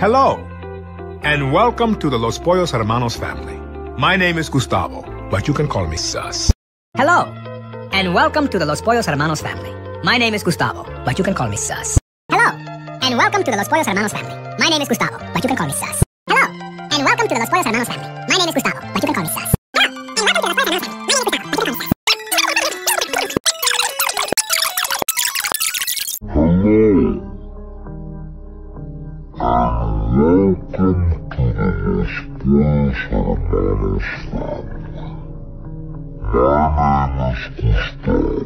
Hello, and welcome to the Los Pollos Hermanos family. My name is Gustavo, but you can call me Gus. Hello, and welcome to the Los Pollos Hermanos family. My name is Gustavo, but you can call me Gus. Hello, and welcome to the Los Pollos Hermanos family. My name is Gustavo, but you can call me Gus. Hello, and welcome to the Los Pollos Hermanos family. My name is Gustavo, but you can call me Gus. Hello, and welcome to the Los Pollos Hermanos family. and welcome to the Respuesta Hermanos family. My name is Gustavo,